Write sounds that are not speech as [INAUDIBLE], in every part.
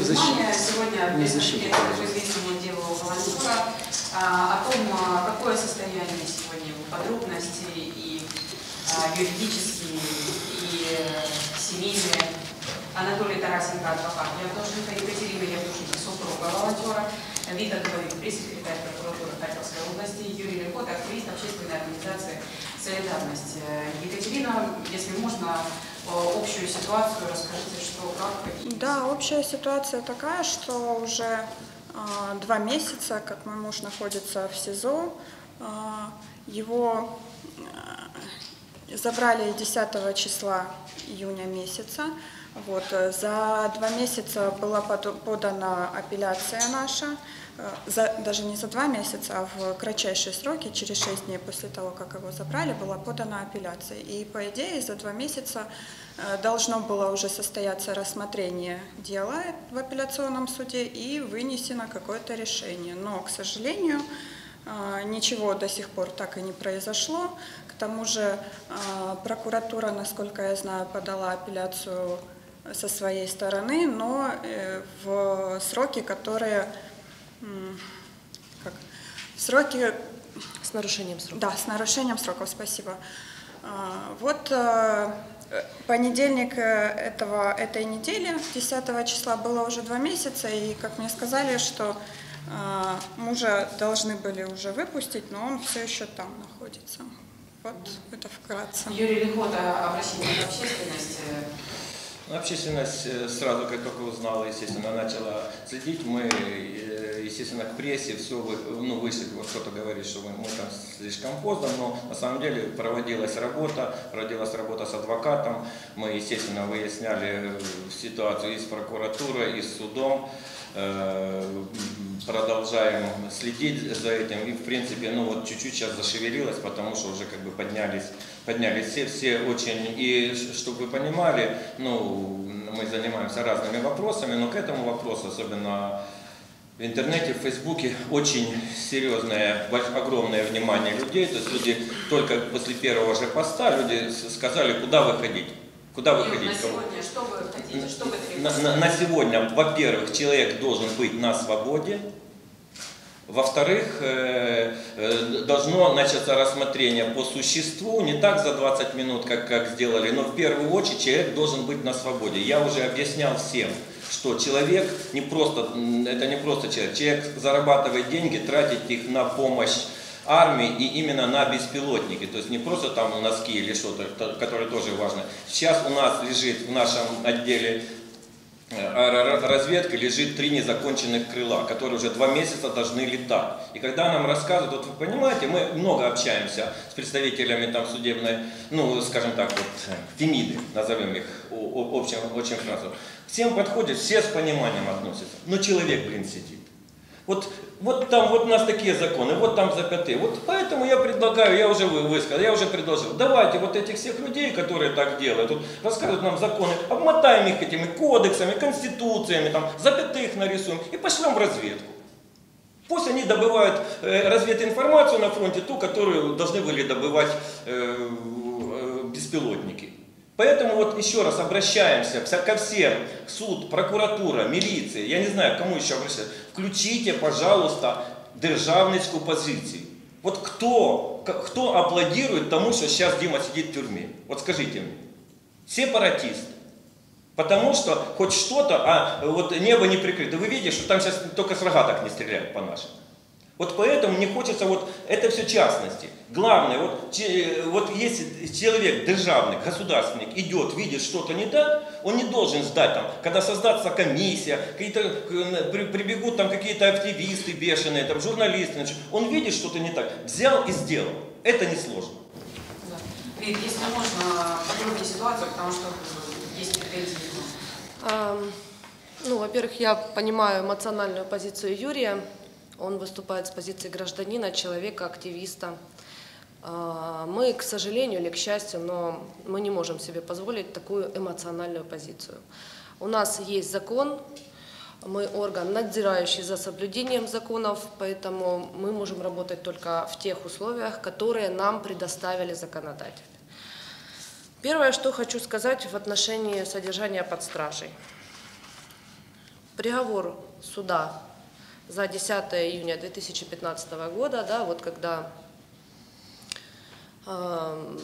в защите. внимание, сегодня Не по известному делу волонтера о том, а, какое состояние сегодня его подробности и а, юридические, и э, семейные. Анатолий Тарасенко, адвокат Явдошенко, Екатерина Явдошенко, супруга волонтера, Вита Говорит, пресс-секретарь прокуратуры Харьковской области, Юрий Лихот, активист общественной организации «Солидарность». Э, Екатерина, если можно, общую ситуацию расскажите, что, как, Да, общая ситуация такая, что уже а, два месяца, как мой муж находится в СИЗО, а, его а, забрали 10 числа июня месяца. Вот, э, за два месяца была подана апелляция наша, э, за, даже не за два месяца, а в кратчайшие сроки, через шесть дней после того, как его забрали, была подана апелляция. И по идее за два месяца э, должно было уже состояться рассмотрение дела в апелляционном суде и вынесено какое-то решение. Но, к сожалению, а, Ничего до сих пор так и не произошло. К тому же прокуратура, насколько я знаю, подала апелляцию со своей стороны, но э, в сроки, которые... как? Сроки С нарушением срока. да, с нарушением сроков, спасибо. А, Вот э, понедельник э, этого, этой недели, 10 числа, было уже два месяца, и, как мне сказали, что а, мужа должны были уже выпустить, но он все еще там находится. Вот это вкратце. Юрий Лихот, а, обращение к общественности. Ну, Общественность э, сразу, как только узнала, естественно, начала следить. Мы, э, естественно, к прессе все ну, вышли, вот кто-то говорит, что мы, мы там слишком поздно, но на самом деле проводилась работа, проводилась работа с адвокатом. Мы, естественно, выясняли э, ситуацию и с прокуратурой, и с судом. Э, Продолжаем следить за этим. И, в принципе, ну вот чуть-чуть сейчас зашевелилось, потому что уже как бы поднялись, поднялись все, все очень. И чтобы вы понимали, ну, мы занимаемся разными вопросами, но к этому вопросу, особенно в интернете, в Фейсбуке, очень серьезное, огромное внимание людей. То есть люди только после первого же поста люди сказали, куда выходить. Куда выходить? на сегодня что вы хотите, что вы на, на- на сегодня, во-первых, человек должен быть на свободе. Во-вторых, э, э, должно начаться рассмотрение по существу, не так за 20 минут, как, как сделали, но в первую очередь человек должен быть на свободе. Я уже объяснял всем, что человек не просто, это не просто человек, человек зарабатывает деньги, тратит их на помощь армии и именно на беспилотники, то есть не просто там носки или что-то, то- которое тоже важно. Сейчас у нас лежит в нашем отделе э, аэроразведка лежит три незаконченных крыла, которые уже два месяца должны летать. И когда нам рассказывают, вот вы понимаете, мы много общаемся с представителями там судебной, ну, скажем так, вот, Фемиды, назовем их общим, очень фразу. Всем подходят, все с пониманием относятся. Но человек, блин, сидит. Вот, вот там вот у нас такие законы, вот там запятые. Вот поэтому я предлагаю, я уже вы- высказал, я уже предложил, давайте вот этих всех людей, которые так делают, вот, рассказывают нам законы, обмотаем их этими кодексами, конституциями, там, запятых нарисуем и пошлем в разведку. Пусть они добывают э, развединформацию на фронте, ту, которую должны были добывать э, э, беспилотники. Поэтому вот еще раз обращаемся ко всем, суд, прокуратура, милиция, я не знаю, кому еще обращаться, включите, пожалуйста, державницкую позицию. Вот кто, кто аплодирует тому, что сейчас Дима сидит в тюрьме? Вот скажите мне. Сепаратисты. Потому что хоть что-то, а вот небо не прикрыто. Вы видите, что там сейчас только с рогаток не стреляют по нашим. Вот поэтому мне хочется вот, это все частности. Главное, вот, че- вот если человек державный, государственник идет, видит что-то не так, он не должен ждать там, когда создастся комиссия, какие-то э, при- прибегут там какие-то активисты бешеные, там журналисты, значит, он видит что-то не так, взял и сделал. Это несложно. Да. Вик, если можно, подробнее ситуацию, потому что есть претензии. Ам, Ну, во-первых, я понимаю эмоциональную позицию Юрия. Он выступает с позиции гражданина, человека, активиста. А, Мы, к сожалению или к счастью, но мы не можем себе позволить такую эмоциональную позицию. У нас есть закон, мы орган, надзирающий за соблюдением законов, поэтому мы можем работать только в тех условиях, которые нам предоставили законодатель. Первое, что хочу сказать в отношении содержания под стражей. приговор суда за 10 июня 2015 года, да, вот когда э,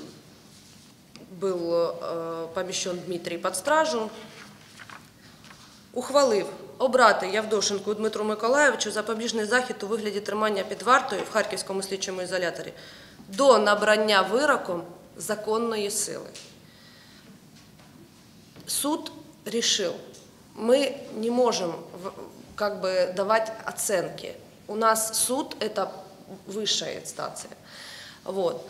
был е, поміщен Дмитрій під стражу, ухвалив обрати Явдошенку Дмитру Миколаєвичу запобіжний захід у вигляді тримання під вартою в Харківському слідчому ізоляторі до набрання вироком законної сили. Суд решил, мы не можем в- как бы давать оценки. У нас суд – это высшая инстанция. Вот.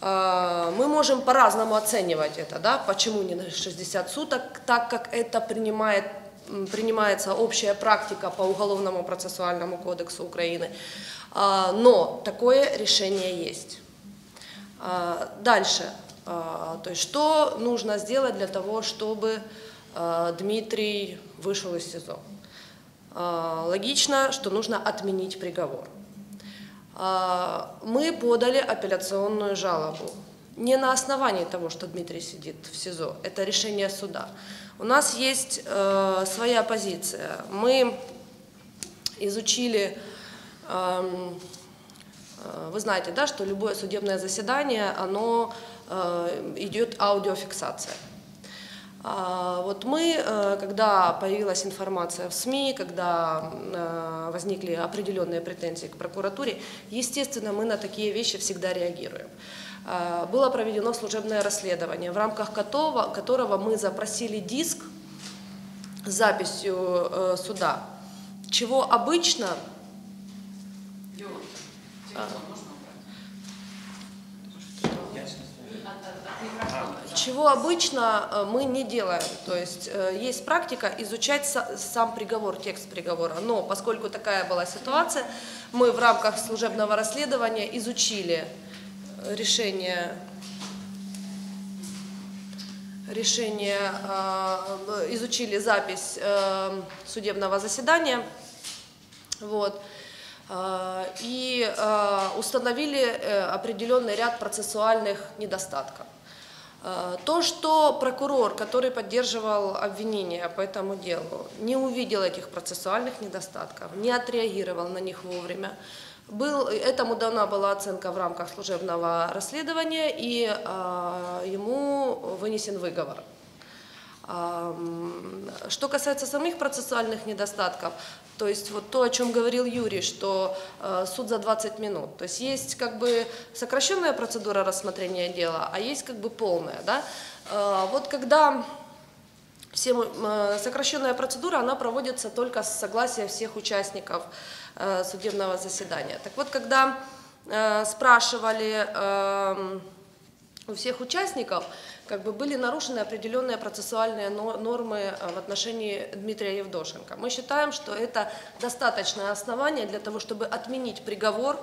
А, Мы можем по-разному оценивать это, да, почему не на 60 суток, так как это принимает, принимается общая практика по Уголовному процессуальному кодексу Украины. А, Но такое решение есть. А, Дальше. То есть, что нужно сделать для того, чтобы Дмитрий вышел из СИЗО? А, Логично, что нужно отменить приговор. А, Мы подали апелляционную жалобу. Не на основании того, что Дмитрий сидит в СИЗО, это решение суда. У нас есть э, своя позиция. Мы изучили эм, Э, Вы знаете, да, что любое судебное заседание, оно э, идет аудиофиксация. А, Вот мы, э, когда появилась информация в СМИ, когда э, возникли определенные претензии к прокуратуре, естественно, мы на такие вещи всегда реагируем. А, Было проведено служебное расследование, в рамках которого, которого мы запросили диск с записью э, суда, чего обычно Лёва, телефон можно убрать? Я щас- От- от- от микрофона. Чего обычно э, мы не делаем. То есть э, есть практика изучать са- сам приговор, текст приговора. Но поскольку такая была ситуация, мы в рамках служебного расследования изучили э, решение решение, изучили запись судебного заседания, вот, и установили определенный ряд процессуальных недостатков. Э, То, что прокурор, который поддерживал обвинение по этому делу, не увидел этих процессуальных недостатков, не отреагировал на них вовремя, был, этому дана была оценка в рамках служебного расследования, и э, ему вынесен выговор. Что касается самих процессуальных недостатков, то есть вот то, о чем говорил Юрий, что э, суд за 20 минут. То есть есть как бы сокращенная процедура рассмотрения дела, а есть как бы полная. Да? Э, вот когда всем, э, сокращенная процедура, она проводится только с согласия всех участников судебного заседания. Так вот, когда спрашивали эм, у всех участников, как бы были нарушены определенные процессуальные но- нормы э, в отношении Дмитрия Евдошенко. Мы считаем, что это достаточное основание для того, чтобы отменить приговор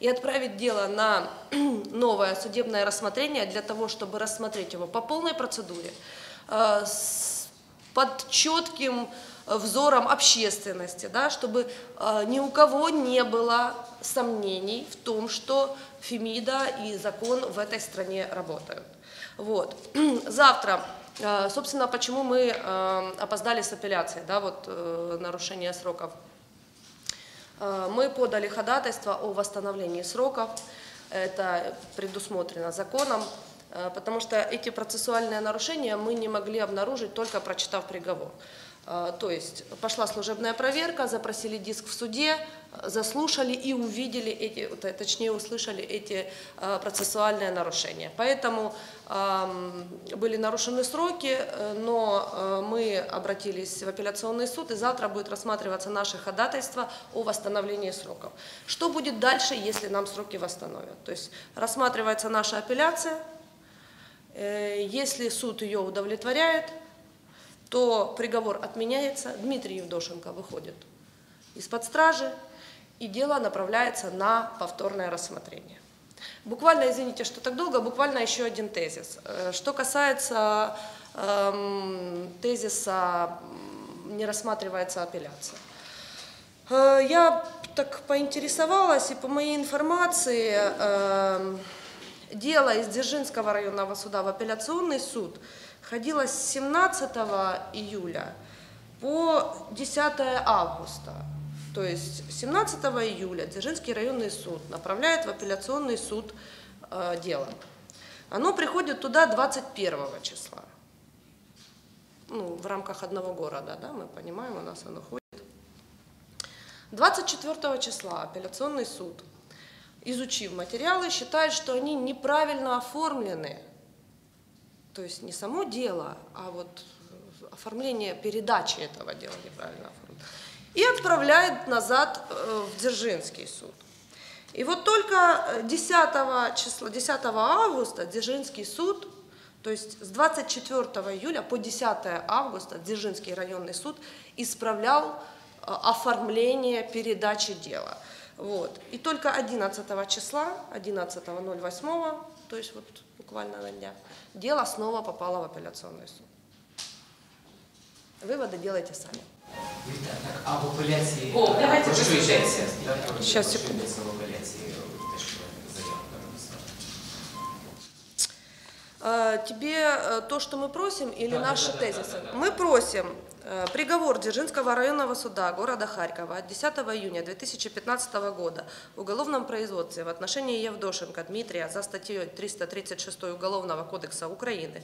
и отправить дело на [CLEARS THROAT] новое судебное рассмотрение для того, чтобы рассмотреть его по полной процедуре, э, под четким взором общественности, да, чтобы э, ни у кого не было сомнений в том, что Фемида и закон в этой стране работают. Вот. [CLEARS THROAT] Завтра, э, собственно, почему мы э, опоздали с апелляцией, да, вот э, нарушение сроков. Мы подали ходатайство о восстановлении сроков. Это предусмотрено законом, потому что эти процессуальные нарушения мы не могли обнаружить, только прочитав приговор. То есть пошла служебная проверка, запросили диск в суде, заслушали и увидели эти, т- точнее услышали эти э, процессуальные нарушения. Поэтому были нарушены сроки, э, но э, мы обратились в апелляционный суд, и завтра будет рассматриваться наше ходатайство о восстановлении сроков. Что будет дальше, если нам сроки восстановят? То есть рассматривается наша апелляция, э, если суд ее удовлетворяет, то приговор отменяется, Дмитрий Евдошенко выходит из-под стражи, и дело направляется на повторное рассмотрение. Буквально, извините, что так долго, буквально еще один тезис. Э, Что касается эм, тезиса «не рассматривается апелляция». Э, Я так поинтересовалась, и по моей информации, эм, дело из Дзержинского районного суда в апелляционный суд ходило с 17 июля по 10 августа, то есть 17 июля Дзержинский районный суд направляет в апелляционный суд э, дело. Оно приходит туда 21 числа. Ну, в рамках одного города, да, мы понимаем, у нас оно ходит. 24 числа апелляционный суд, изучив материалы, считает, что они неправильно оформлены. То есть не само дело, а вот оформление передачи этого дела неправильно оформлено. И отправляет назад э, в Дзержинский суд. И вот только 10 числа, 10 августа Дзержинский суд, то есть с 24 июля по 10 августа Дзержинский районный суд исправлял э, оформление передачи дела. Вот. И только 11 числа, 11.08, то есть вот буквально на днях, дело снова попало в апелляционный суд. Выводы делайте сами. Вітаю, так, а в апеляції... О, давайте Про що послухайте. йдеться? Я про Щас, що секунду. йдеться в апеляції, те, що заявка написана? Э, Тебе э, то, что мы просим, или Да, да, наши да, да, тезисы? да, да, да. Мы просим э, приговор Дзержинского районного суда города Харькова от 10 июня 2015 года в уголовном производстве в отношении Евдошенко Дмитрия за статьей 336 Уголовного кодекса України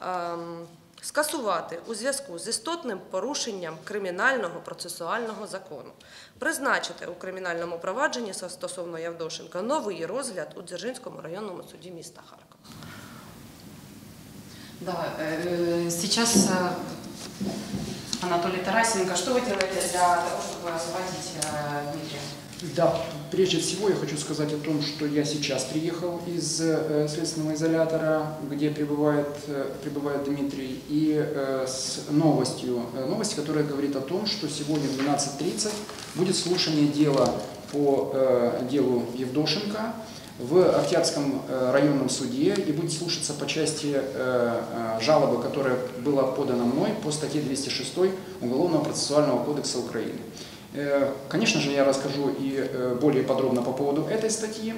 ем, скасувати у зв'язку з істотним порушенням кримінального процесуального закону, призначити у кримінальному провадженні стосовно Явдошенка новий розгляд у Дзержинському районному суді міста Харкова. Да, э, сейчас э, Анатолий Тарасенко, что вы делаете для того, чтобы освободить э, Дмитрия? Да, прежде всего я хочу сказать о том, что я сейчас приехал из э, следственного изолятора, где пребывает, э, пребывает Дмитрий, и э, с новостью, новость, которая говорит о том, что сегодня в 12.30 будет слушание дела по делу Евдошенко в Октябрьском э, районном суде и будет слушаться по части жалобы, которая была подана мной по статье 206 Уголовного процессуального кодекса Украины. Э, Конечно же, я расскажу и э, более подробно по поводу этой статьи,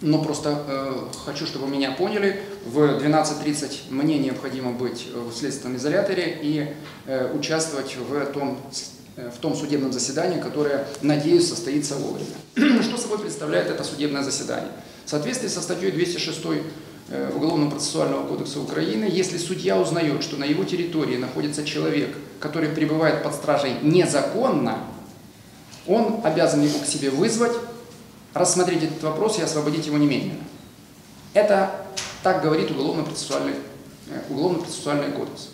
но просто э, хочу, чтобы меня поняли. В 12.30 мне необходимо быть в следственном изоляторе и участвовать в том, в том судебном заседании, которое, надеюсь, состоится вовремя. [CLEARS THROAT] Что собой представляет это судебное заседание? В соответствии со статьей 206 э, Уголовно-процессуального кодекса Украины, если судья узнает, что на его территории находится человек, который пребывает под стражей незаконно, он обязан его к себе вызвать, рассмотреть этот вопрос и освободить его немедленно. Это так говорит уголовно-процессуальный, э, уголовно-процессуальный кодекс.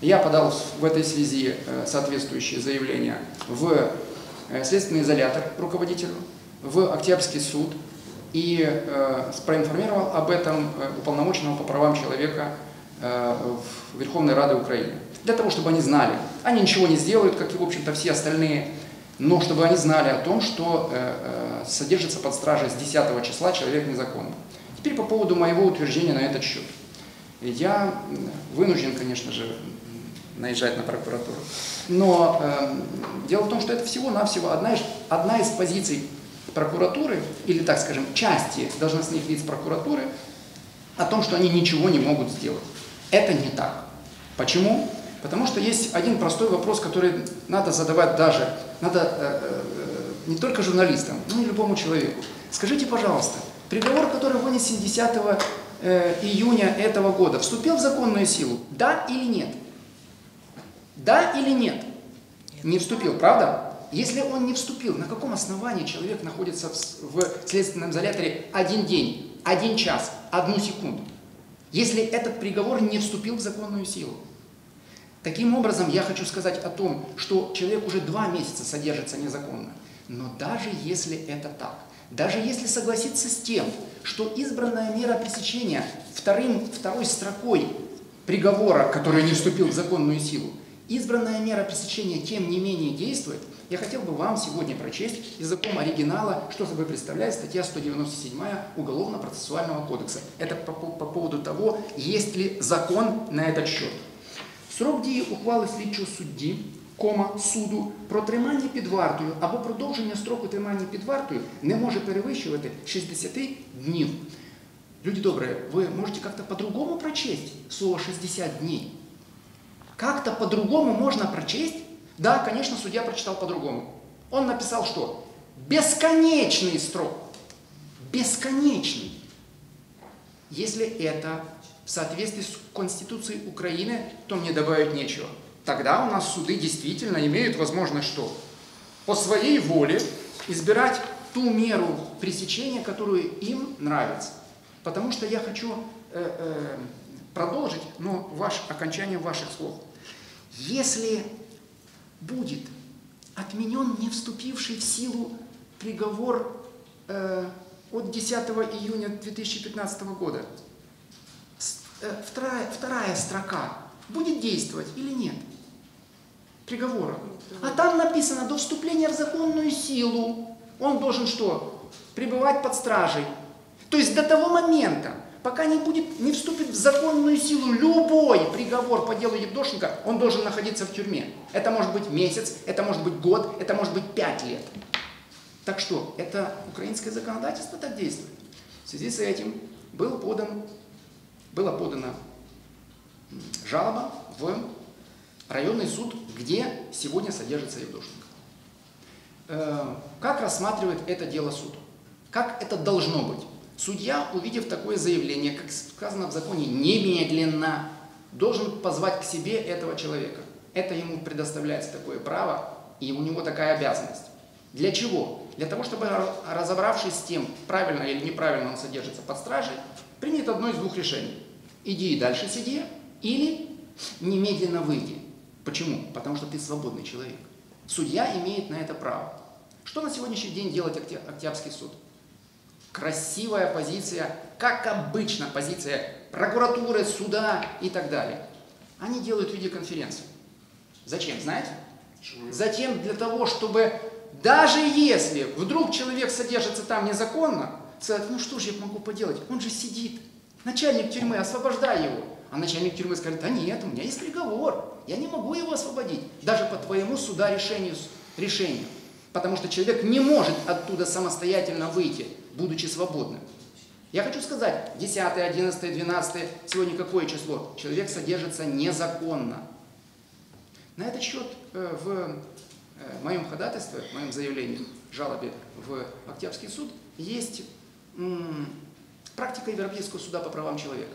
Я подал в- этой связи э, соответствующее заявление в э, следственный изолятор руководителю, в Октябрьский суд и проинформировал об этом уполномоченного по правам человека в Верховной Рады Украины. Для того, чтобы они знали. Они ничего не сделают, как и, в общем-то, все остальные, но чтобы они знали о том, что э, э, содержится под стражей с 10 числа человек незаконно. Теперь по поводу моего утверждения на этот счет. Я вынужден, конечно же, наезжать на прокуратуру. Но эм, дело в том, что это всего-навсего одна одна из позиций прокуратуры, или, так скажем, части должностных лиц прокуратуры, о том, что они ничего не могут сделать. Это не так. Почему? Потому что есть один простой вопрос, который надо задавать даже, надо э, э, не только журналистам, но и любому человеку. Скажите, пожалуйста, приговор, который вынесен 10 э, июня этого года, вступил в законную силу? Да или нет? Да или нет? Не вступил, правда? Если он не вступил, на каком основании человек находится в, в следственном изоляторе один день, один час, одну секунду? Если этот приговор не вступил в законную силу. Таким образом, я хочу сказать о том, что человек уже два месяца содержится незаконно. Но даже если это так, даже если согласиться с тем, что избранная мера пресечения вторым, второй строкой приговора, который не вступил в законную силу, избранная мера пресечения тем не менее действует, я хотел бы вам сегодня прочесть языком оригинала, что собой представляет статья 197 Уголовно-процессуального кодекса. Это по, по- по поводу того, есть ли закон на этот счет. Срок дії ухвали слідчого судді, кома, суду про тримання під вартою або продовження строку тримання під вартою не може перевищувати 60 днів. Люди добрые, вы можете как-то по-другому прочесть слово 60 дней? как-то по-другому можно прочесть? Да, конечно, судья прочитал по-другому. Он написал что? Бесконечный срок. Бесконечный. Если это в соответствии с Конституцией Украины, то мне добавить нечего. Тогда у нас суды действительно имеют возможность что? По своей воле избирать ту меру пресечения, которую им нравится. Потому что я хочу э, э, продолжить, но ваш, окончание ваших слов. Если будет отменен не вступивший в силу приговор э, от 10 июня 2015 года, вторая, вторая строка будет действовать или нет? Приговора. А там написано, до вступления в законную силу он должен что? Пребывать под стражей. То есть до того момента, пока не, будет, не вступит в законную силу любой приговор по делу Евдошенко, он должен находиться в тюрьме. Это может быть месяц, это может быть год, это может быть пять лет. Так что, это украинское законодательство так действует. В связи с этим был подан, была подана жалоба в районный суд, где сегодня содержится Евдошенко. Э, как рассматривает это дело суд? Как это должно быть? Судья, увидев такое заявление, как сказано в законе, немедленно должен позвать к себе этого человека. Это ему предоставляется такое право, и у него такая обязанность. Для чего? Для того, чтобы, разобравшись с тем, правильно или неправильно он содержится под стражей, принять одно из двух решений. Иди и дальше сиди, или немедленно выйди. Почему? Потому что ты свободный человек. Судья имеет на это право. Что на сегодняшний день делает Октябрьский суд? Красивая позиция, как обычно позиция прокуратуры, суда и так далее. Они делают видеоконференцию. Зачем, знаете? Затем для того, чтобы даже если вдруг человек содержится там незаконно, сказать, ну что же я могу поделать, он же сидит. Начальник тюрьмы, освобождай его. А начальник тюрьмы скажет, да нет, у меня есть приговор, я не могу его освободить, даже по твоему суда решению, решению. Потому что человек не может оттуда самостоятельно выйти, будучи свободным. Я хочу сказать, 10, 11, 12, сегодня какое число? Человек содержится незаконно. На этот счет э, в э, моем ходатайстве, в моем заявлении, жалобе в Октябрьский суд, есть практика Европейского суда по правам человека.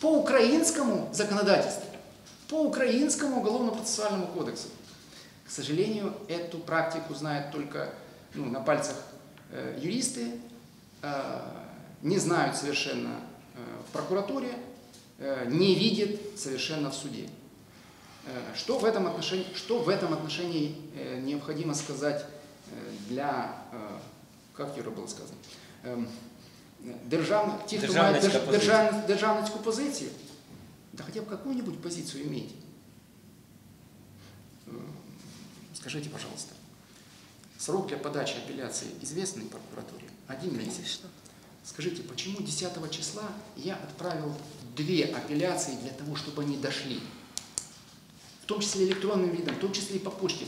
По украинскому законодательству, по украинскому уголовно-процессуальному кодексу. К сожалению, эту практику знают только ну, на пальцах э, юристы, э, не знают совершенно э, в прокуратуре, э, не видят совершенно в суде. Э, что в этом отношении, что в этом отношении э, необходимо сказать э, для, э, как Юра было сказано, э, держав, ті, хто має держ, держав, державницьку позицію, да хотя бы какую-нибудь позицию имейте. Скажите, пожалуйста, срок для подачи апелляции известный прокуратуре? Один месяц. Конечно. Скажите, почему 10 числа я отправил две апелляции для того, чтобы они дошли? В том числе электронным видом, в том числе и по почте.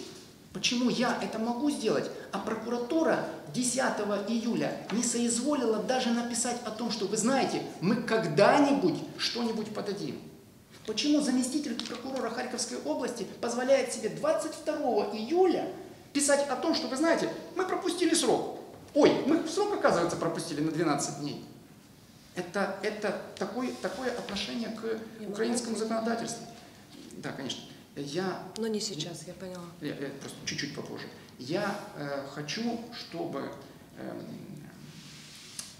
Почему я это могу сделать, а прокуратура 10 июля не соизволила даже написать о том, что вы знаете, мы когда-нибудь что-нибудь подадим? Почему заместитель прокурора Харьковской области позволяет себе 22 июля писать о том, что вы знаете, мы пропустили срок. Ой, мы срок, оказывается, пропустили на 12 дней. Это, это такое, такое отношение к украинскому законодательству. Да, конечно. Я, Но не сейчас, я поняла. Я, я просто чуть-чуть попозже. Я э, хочу, чтобы э,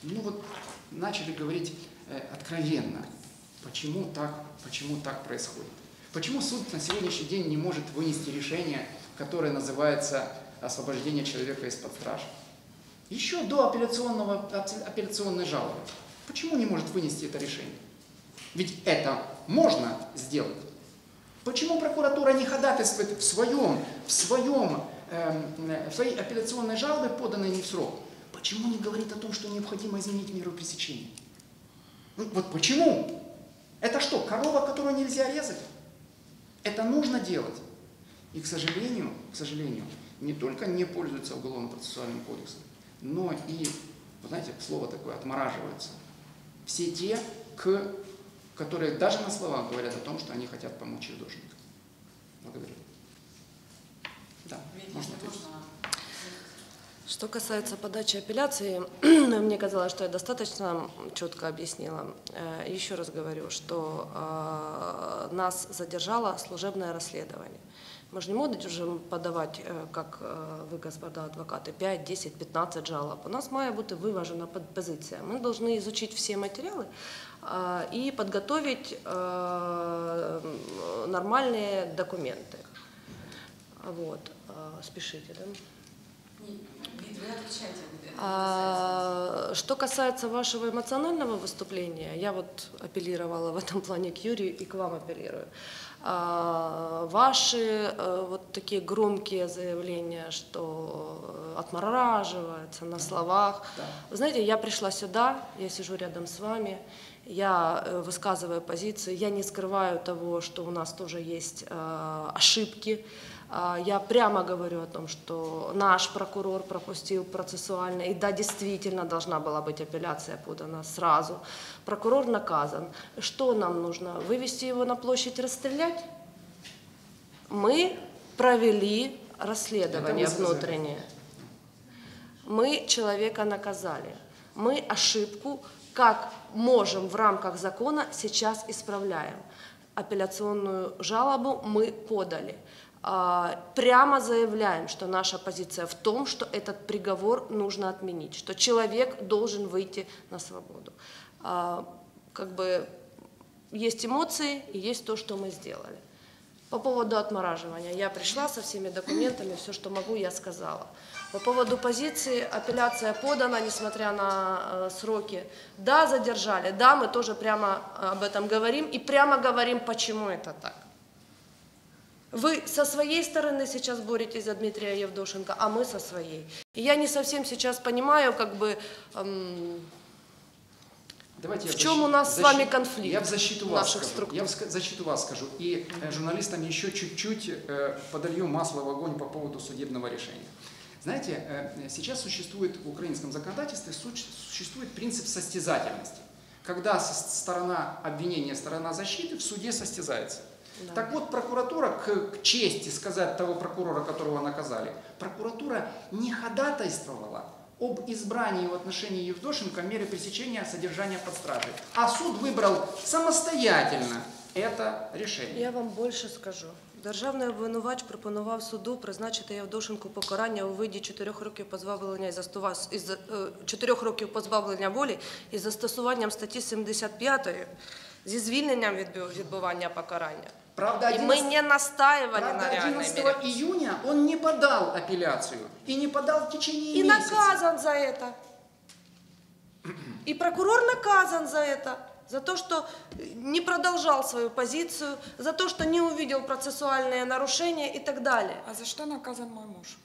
ну вот, начали говорить э, откровенно, почему так, почему так происходит. Почему суд на сегодняшний день не может вынести решение, которое называется освобождение человека из-под стражи? Еще до апелляционного, апелляционной жалобы. Почему не может вынести это решение? Ведь это можно сделать. Почему прокуратура не ходатайствует в своем, в своем, э, в своей апелляционной жалобе, поданной не в срок? Почему не говорит о том, что необходимо изменить меру пресечения? Ну, вот почему? Это что, корова, которую нельзя резать? Это нужно делать. И, к сожалению, к сожалению, не только не пользуются уголовно-процессуальным кодексом, но и, вы знаете, слово такое, отмораживаются. Все те, к которые даже на словах говорят о том, что они хотят помочь Евдошенко. Благодарю. Да, Ведь можно если ответить. можно, Что касается подачи апелляции, [CLEARS THROAT] мне казалось, что я достаточно четко объяснила. Э, Еще раз говорю, что э, нас задержало служебное расследование. Мы же не можем подавати, е, як е, ви, господа адвокати, 5, 10, 15 жалоб. У нас має бути виважена пот- позиція. Ми повинні изучить всі матеріали а, і підготовити е, нормальні документи. Вот. А, Спешите, да? не- Вид, вы отвечайте. это не А, что касается вашего эмоционального выступления, я вот апеллировала в этом плане к Юрию и к вам апеллирую. А, ваши э, вот такие громкие заявления, что э, отмораживается на словах. Да. Вы знаете, я пришла сюда, я сижу рядом с вами, я э, высказываю позицию, я не скрываю того, что у нас тоже есть э, ошибки. А, Я прямо говорю о том, что наш прокурор пропустил процессуально, и да, действительно должна была быть апелляция подана сразу. Прокурор наказан. Что нам нужно? Вывести его на площадь, расстрелять? Мы провели расследование внутреннее. Мы человека наказали. Мы ошибку, как можем в рамках закона, сейчас исправляем. Апелляционную жалобу мы подали. А, Прямо заявляем, что наша позиция в том, что этот приговор нужно отменить, что человек должен выйти на свободу. А, Как бы есть эмоции и есть то, что мы сделали. По поводу отмораживания. Я пришла со всеми документами, все, что могу, я сказала. По поводу позиции, апелляция подана, несмотря на э, сроки. Да, задержали, да, мы тоже прямо об этом говорим и прямо говорим, почему это так. Вы со своей стороны сейчас боретесь за Дмитрия Евдошенко, а мы со своей. И я не совсем сейчас понимаю, как бы, эм, Давайте В чем защи- у нас с защи- вами конфликт Я в защиту вас наших скажу. структур? Я в защиту вас скажу. И э, журналистам еще чуть-чуть э, подолью масло в огонь по поводу судебного решения. Знаете, э, сейчас существует в украинском законодательстве существует принцип состязательности. Когда сторона обвинения, сторона защиты в суде состязается. Да. Так вот, прокуратура, к, к чести сказать того прокурора, которого наказали, прокуратура не ходатайствовала об избрании в отношении Евдошенко меры пресечения содержания под стражей. А суд выбрал самостоятельно это решение. Я вам більше скажу. Державний обвинувач пропонував суду призначити Явдошенку покарання у виді 4 років позбавлення із застува- із, е, 4 років позбавлення волі із застосуванням статті 75 зі звільненням від відбування покарання. Правда, І 11 ми не настаивали правда, на реальной 11 мере. июня он не подал апелляцию и не подал в течение И месяца. наказан за это. И прокурор наказан за это. За то, что не продолжал свою позицию, за то, что не увидел процессуальные нарушения и так далее. А за что наказан мой муж?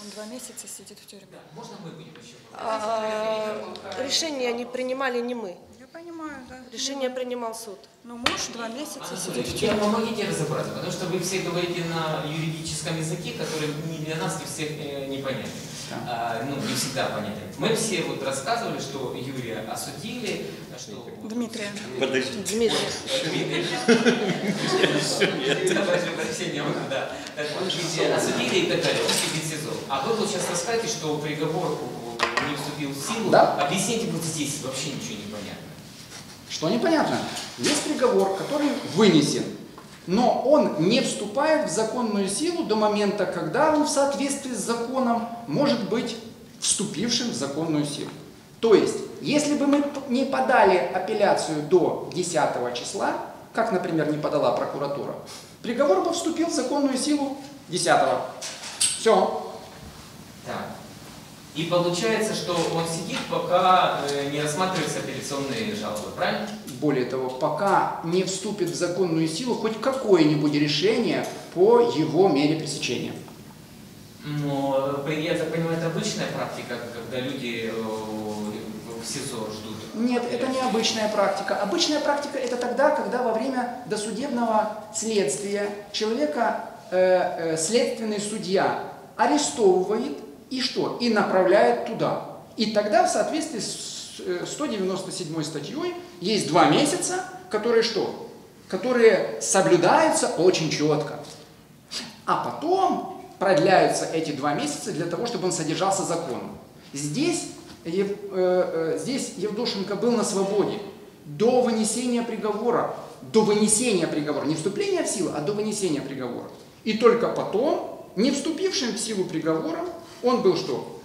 Он два месяца сидит в тюрьме. Можно мы будем еще? А, решение не принимали не мы. Я понимаю, да. Решение принимал суд. Но муж два месяца Анатолий, сидит в тюрьме. помогите разобраться, потому что вы все говорите на юридическом языке, который не для нас, не всех э, непонятен. Да. А, ну, не всегда понятен. Мы все вот рассказывали, что Юрия осудили, что... Дмитрия. Подожди. Дмитрий. Дмитрий. Прошу прощения, да. Осудили и так далее, он сидит СИЗО. А вы вот сейчас расскажете, что приговор не вступил в силу. Да. Объясните вот здесь, вообще ничего не понятно. Что непонятно? Есть приговор, который вынесен, но он не вступает в законную силу до момента, когда он в соответствии с законом может быть вступившим в законную силу. То есть, если бы мы не подали апелляцию до 10 числа, как, например, не подала прокуратура, приговор бы вступил в законную силу 10 Все. И получается, что он сидит, пока э, не рассматриваются апелляционные жалобы, правильно? Более того, пока не вступит в законную силу хоть какое-нибудь решение по его мере пресечения. Но, э, я так понимаю, это обычная практика, когда люди э, в СИЗО ждут. Нет, это не обычная практика. Обычная практика это тогда, когда во время досудебного следствия человека э, э, следственный судья арестовывает и что? И направляет туда. И тогда в соответствии с э, 197 статьей есть два месяца, которые что? Которые соблюдаются очень четко. А потом продляются эти два месяца для того, чтобы он содержался законом. Здесь, Ев, э, э, здесь Евдошенко был на свободе до вынесения приговора, до вынесения приговора, не вступления в силу, а до вынесения приговора. И только потом, не вступившим в силу приговора, он был что?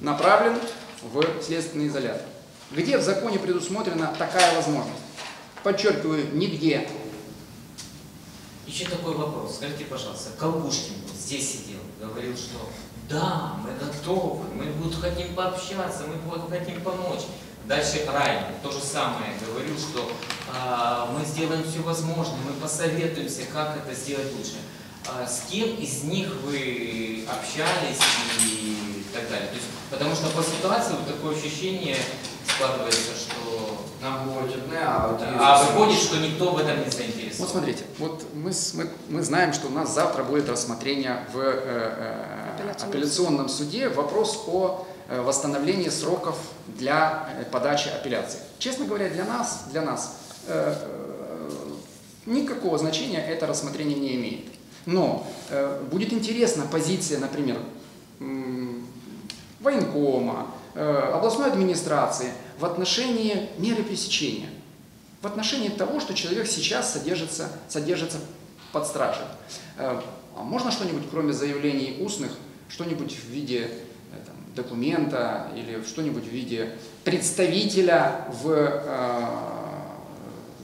Направлен в следственный изолятор. Где в законе предусмотрена такая возможность? Подчеркиваю, нигде. Еще такой вопрос. Скажите, пожалуйста, Колбушкин вот здесь сидел, говорил, что да, мы готовы, мы вот хотим пообщаться, мы вот хотим помочь. Дальше Райан то же самое говорил, что а, мы сделаем все возможное, мы посоветуемся, как это сделать лучше. А, с кем из них вы общались и так далее? То есть, потому что по ситуации вот такое ощущение складывается, что нам Говорить одне, а ті а зовсім выходит, інші. что никто в этом не заинтересован. Вот смотрите, вот мы, с- мы, мы знаем, что у нас завтра будет рассмотрение в э, э, Апелляционном апелляционном суде вопрос о э, восстановлении сроков для э, подачи апелляции. Честно говоря, для нас, для нас э, э, никакого значения это рассмотрение не имеет. Но э, будет интересна позиция, например, военкома, э, областной администрации в отношении меры пресечения в отношении того, что человек сейчас содержится, содержится под стражей. Э, а можно что-нибудь, кроме заявлений устных, что-нибудь в виде э, там, документа или что-нибудь в виде представителя в э,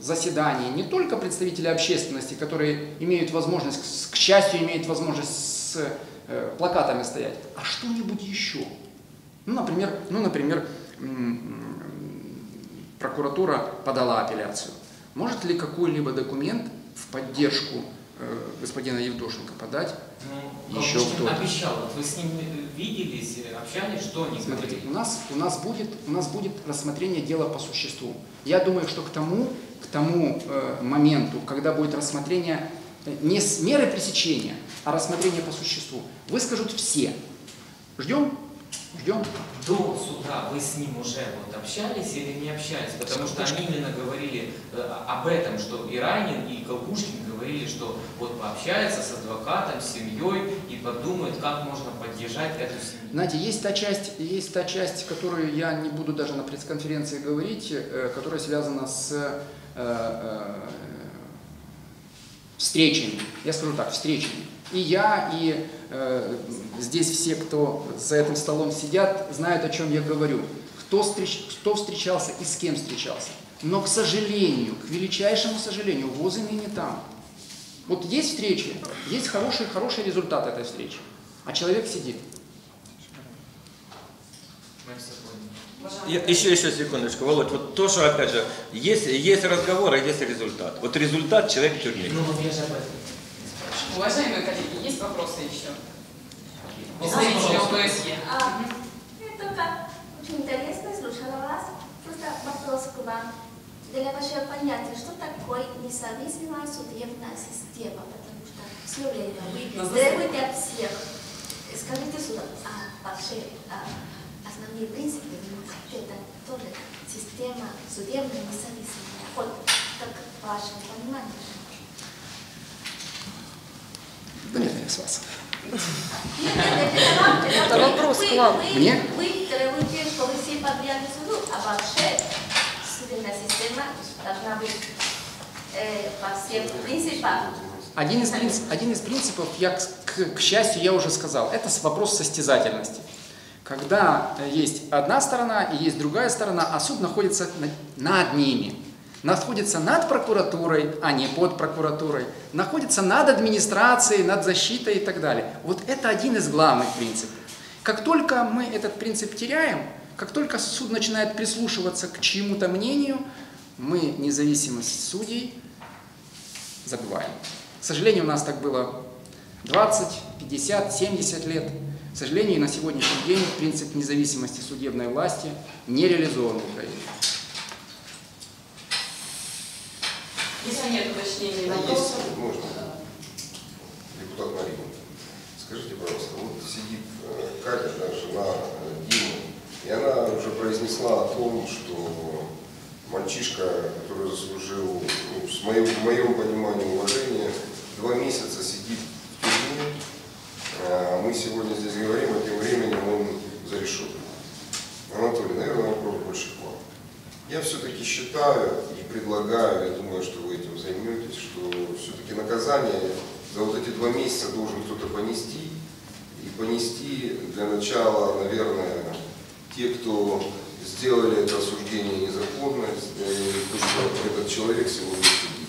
заседании, не только представителя общественности, которые имеют возможность, к- счастью, имеют возможность с э, плакатами стоять, а что-нибудь еще. Ну, например, ну, например, прокуратура подала апелляцию. Может ли какой-либо документ в поддержку э, господина Евдошенко подать? Ну, Еще кто-то. обещал, вот вы с ним виделись, общались, что они Смотрите, у нас, у, нас будет, у нас будет рассмотрение дела по существу. Я думаю, что к тому, к тому э, моменту, когда будет рассмотрение э, не с меры пресечения, а рассмотрение по существу, выскажут все. Ждем? Ждем? До суда вы с ним уже вот общались или не общались? Потому что они именно говорили э, об этом, что и Райнин, и Колбушкин говорили, что вот пообщаются с адвокатом, с семьей и подумают, как можно поддержать эту семью. Знаете, есть та часть, есть та часть, которую я не буду даже на пресс-конференции говорить, э, которая связана с встречами. Я скажу так, встречами. И я, и э, здесь все, кто за этим столом сидят, знают, о чем я говорю. Кто, встреч, кто встречался и с кем встречался. Но, к сожалению, к величайшему сожалению, ВОЗы не там. Вот есть встречи, есть хороший, хороший результат этой встречи, а человек сидит. Моим сотрудникам. Я- еще, еще секундочку, Володь, вот то, что, опять же, есть, есть разговор, а есть результат. Вот результат человек в тюрьме. Ну вот я же об этом. Уважаемые коллеги, есть вопросы еще? Представители Представители ОБСЕ. А, мне только очень интересно слушала вас. Просто вопрос к вам. Для вашего понятия, что такое независимая судебная система? Потому что все время вы требуете от всех. Скажите сюда, а вообще а, основные принципы, ну, это тоже система судебная независимая. Вот как ваше понимание. Да нет, я с вас. Нет, нет, это вам, Это вы- вопрос вы- к вам. вы- Мне? Вы требуете, чтобы все подряд в суду, а вообще судебная система должна быть по всем принципам. Один из, принцип- один из принципов, я, к, к- к счастью, я уже сказал, это вопрос состязательности. Когда э, есть одна сторона и есть другая сторона, а суд находится на- над ними. Находится над прокуратурой, а не под прокуратурой. Находится над администрацией, над защитой и так далее. Вот это один из главных принципов. Как только мы этот принцип теряем, как только суд начинает прислушиваться к чьему-то мнению, мы независимость судей забываем. К сожалению, у нас так было 20, 50, 70 лет. К сожалению, на сегодняшний день принцип независимости судебной власти не реализован в Украине. Если нет уточнений, А вопросов. Если можно, депутат Марина, скажите, пожалуйста, вот сидит э, Катя, да, жена э, Димы, и она уже произнесла о том, что мальчишка, который заслужил, ну, с моим, в моем понимании, уважения, два месяца сидит Мы сегодня здесь говорим, а тем временем он за решеткой. Анатолий, наверное, вопрос больше к вам. Я все-таки считаю и предлагаю, я думаю, что вы этим займетесь, что все-таки наказание за вот эти два месяца должен кто-то понести. И понести для начала, наверное, те, кто сделали это осуждение незаконно, э, то, что этот человек сегодня сидит.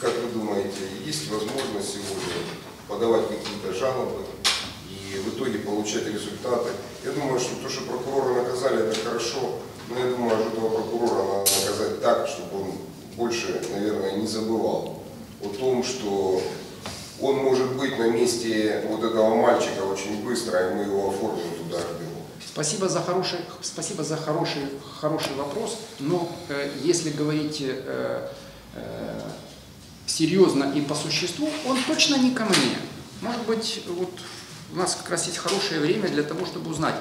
Как вы думаете, есть возможность сегодня подавать какие-то жалобы в итоге получать результаты? Я думаю, что то, что прокурора наказали, это хорошо, но я думаю, что этого прокурора надо наказать так, чтобы он больше, наверное, не забывал о том, что он может быть на месте вот этого мальчика очень быстро, и мы его оформим туда, он. Спасибо за хороший, спасибо за хороший, хороший вопрос. Но э, если говорить э, э, серьезно и по существу, он точно не ко мне. Может быть, вот у нас как раз есть хорошее время для того, чтобы узнать,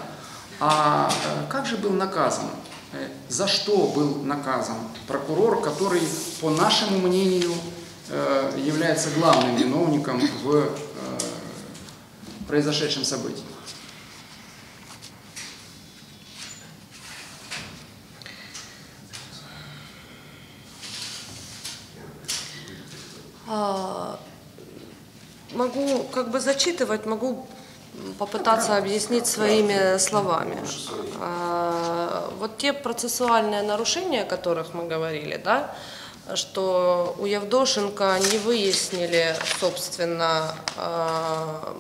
а э, как же был наказан, э, за что был наказан прокурор, который, по нашему мнению, э, является главным виновником в произошедшем событии А, Могу как бы зачитывать, могу попытаться объяснить своими словами. А, Вот те процессуальные нарушения, о которых мы говорили, да, что у Евдошенко не выяснили, собственно, а,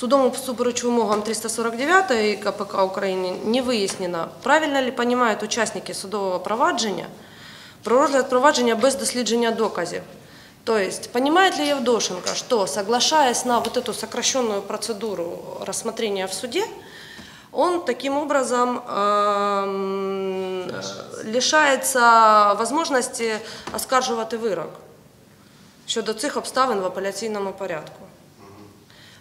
Судом всупереч вимогам 349 КПК України не вияснено, правильно ли розуміють учасники судового провадження про розгляд провадження без дослідження доказів. То есть, понимает ли Евдошенко, что, соглашаясь на вот эту сокращенную процедуру рассмотрения в суде, он таким образом эм, лишається возможности оскаржувати вирок щодо цих обставин в апеляційному порядку.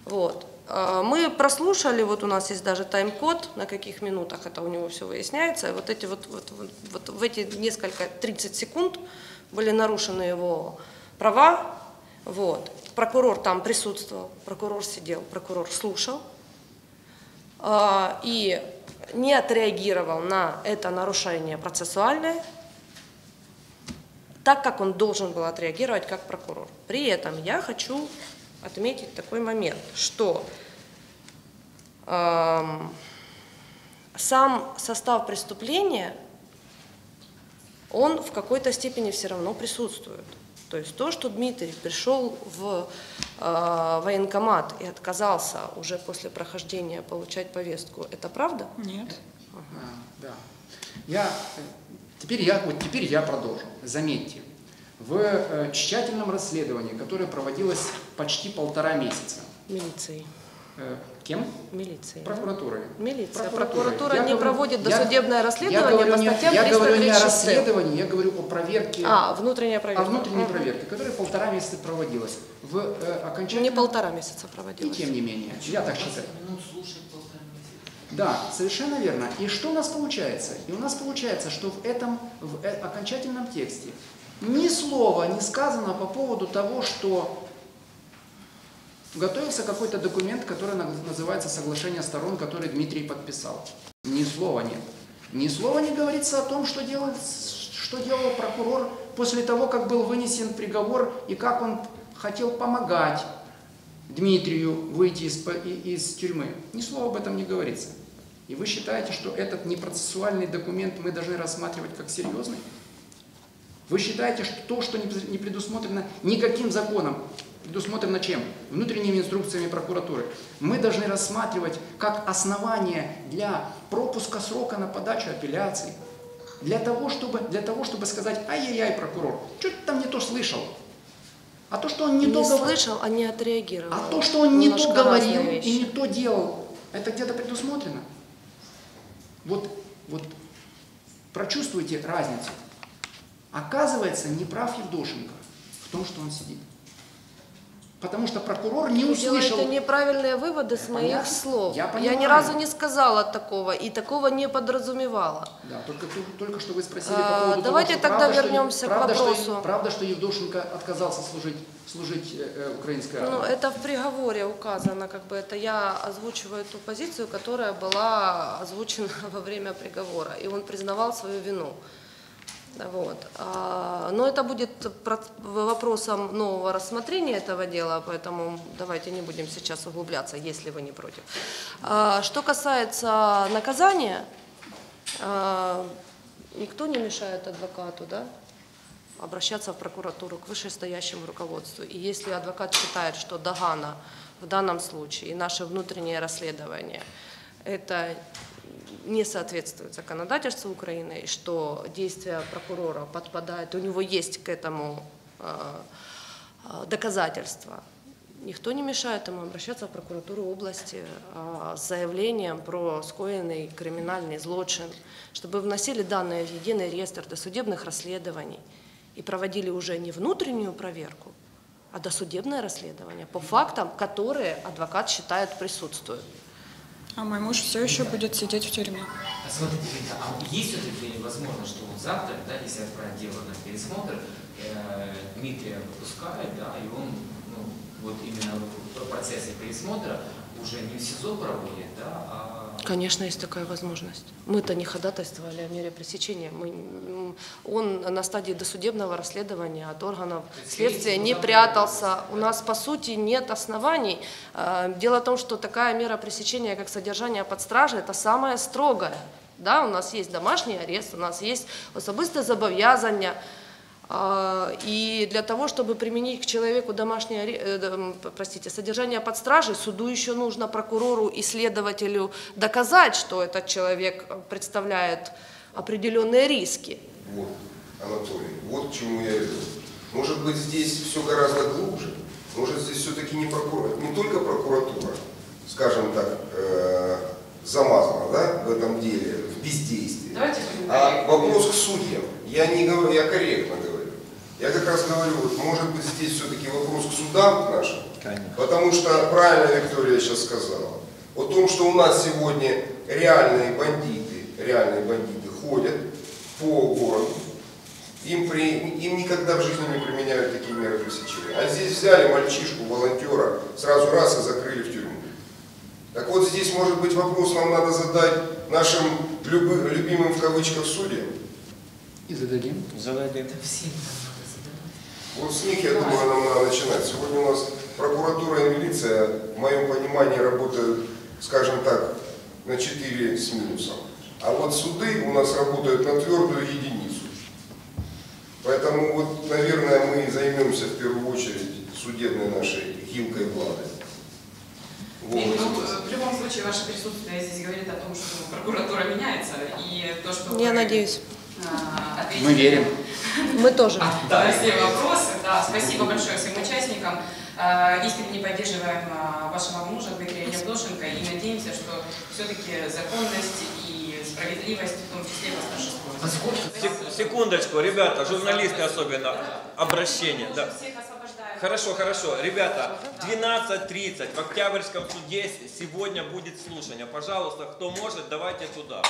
Вот. А, Мы прослушали, вот у нас есть даже тайм-код, на каких минутах это у него все выясняется. И вот эти вот, вот, вот, вот в эти несколько, 30 секунд были нарушены его права. Вот. Прокурор там присутствовал, прокурор сидел, прокурор слушал а, и не отреагировал на это нарушение процессуальное, так, как он должен был отреагировать как прокурор. При этом я хочу отметить такой момент, что эм, сам состав преступления, он в какой-то степени все равно присутствует. То есть то, что Дмитрий пришел в э, военкомат и отказался уже после прохождения получать повестку, это правда? Нет. А, да. Я, э, теперь, я, вот теперь я продолжу. Заметьте, в э, тщательном расследовании, которое проводилось почти полтора месяца, Милицией. э, кем? Милицией. Прокуратурой. Милиция. Прокуратура Я не говорю- проводит я- досудебное я расследование говорю по не- статьям Я говорю не о 336. расследовании, я говорю о проверке, А, внутренняя проверка. о внутренней Мгм. проверке, которая полтора месяца проводилась. В э, Не окончательном... полтора месяца И проводилась. тем не менее, я так считаю. минут слушать полтора месяца. Да, совершенно верно. И что у нас получается? И у нас получается, что в этом в э- окончательном тексте ни слова не сказано по поводу того, что готовился какой-то документ, который на- называется соглашение сторон, который Дмитрий подписал. Ни слова нет. Ни слова не говорится о том, что делал, что делал прокурор после того, как был вынесен приговор и как он хотел помогать Дмитрию выйти из, из тюрьмы. Ни слова об этом не говорится. И вы считаете, что этот непроцессуальный документ мы должны рассматривать как серьезный? Вы считаете, что то, что не предусмотрено никаким законом, предусмотрено чем? Внутренними инструкциями прокуратуры. Мы должны рассматривать как основание для пропуска срока на подачу апелляций. Для того, чтобы, для того, чтобы сказать, ай-яй-яй, прокурор, что ты там не то слышал? А то, что он не, Не, то слышал, а не отреагировал. а то, что он не то говорил и не то делал, это где-то предусмотрено. Вот, вот прочувствуйте разницу. Оказывается, не прав Евдошенко в том, что он сидит. Потому что прокурор не услышал. делаете неправильные выводы с моих Понятно. слов. Я ни понимаю. разу не сказала такого и такого не подразумевала. Да, только, только что вы спросили А, по поводу давайте того, что тогда правда, что- вернемся к правда, что- вопросу. правда, что Евдошенко отказался служить, служить э, э, украинской армии? Ну, это в приговоре указано, как бы это я озвучиваю ту позицию, которая была озвучена [LAUGHS] во время приговора, и он признавал свою вину. Вот. А, Но это будет про- вопросом нового рассмотрения этого дела, поэтому давайте не будем сейчас углубляться, если вы не против. А, Что касается наказания, а, никто не мешает адвокату, да, обращаться в прокуратуру к вышестоящему руководству. И если адвокат считает, что Дагана в данном случае и наше внутреннее расследование это не соответствует законодательству Украины, что действия прокурора подпадают, у него есть к этому э, э, доказательства, никто не мешает ему обращаться в прокуратуру области э, с заявлением про скоенный криминальный злочин, чтобы вносили данные в единый реестр досудебных расследований и проводили уже не внутреннюю проверку, а досудебное расследование по фактам, которые адвокат считает присутствуют. А мой муж все еще будет сидеть в тюрьме. А смотрите, а есть все-таки возможно, что вот завтра, да, если отправить дело на пересмотр, э, Дмитрия выпускают, да, и он, ну, вот именно в процессе пересмотра уже не в СИЗО проводит, да, а Конечно, есть такая возможность. Мы-то не ходатайствовали о мере пресечения. Мы, он на стадии досудебного расследования от органов следствия не прятался. У нас, по сути, нет оснований. А, Дело в том, что такая мера пресечения, как содержание под стражей, это самая строгая. Да, у нас есть домашний арест, у нас есть особисте зобов'язання. А, И для того, чтобы применить к человеку домашнее, э, простите, содержание под стражей, суду еще нужно прокурору и следователю доказать, что этот человек э, представляет определенные риски. Вот, Анатолий, вот к чему я веду. Может быть, здесь все гораздо глубже. Может, здесь все-таки не, прокура- не только прокуратура, скажем так, э, замазана да, в этом деле, в бездействии. Давайте А вопрос к судьям. Я не говорю, я корректно говорю. Я как раз говорю, вот, может быть, здесь все-таки вопрос к судам нашим. Потому что правильно Виктория сейчас сказала. О том, что у нас сегодня реальные бандиты, реальные бандиты ходят по городу, им, при, им никогда в жизни не применяют такие меры пресечения. А здесь взяли мальчишку, волонтера, сразу раз и закрыли в тюрьму. Так вот здесь, может быть, вопрос нам надо задать нашим любы- любимым в кавычках судьям. И зададим. это всем. Вот с них, я думаю, нам надо начинать. Сегодня у нас прокуратура и милиция, в моем понимании, работают, скажем так, на 4 с минусом. А вот суды у нас работают на твердую единицу. Поэтому, вот, наверное, мы займемся в первую очередь судебной нашей гилкой влады. В Нет, ну, области. в любом случае, ваше присутствие здесь говорит о том, что прокуратура меняется, и то, что Я вы, надеюсь. а, ответили Мы верим. Мы тоже. на все вопросы. Да, спасибо большое всем участникам. А, Искренне поддерживаем а, вашего мужа Дмитрия Евдошенко и надеемся, что все-таки законность и справедливость, в том числе, восторжествуют. Поскольку Сек- Секундочку, ребята, журналисты особенно, обращение. Да. Хорошо, хорошо. Ребята, 12.30 в Октябрьском суде сегодня будет слушание. Пожалуйста, кто может, давайте туда.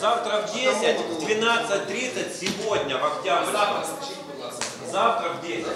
Завтра в 10, в 12.30 сегодня в Октябрьском. Завтра в 10.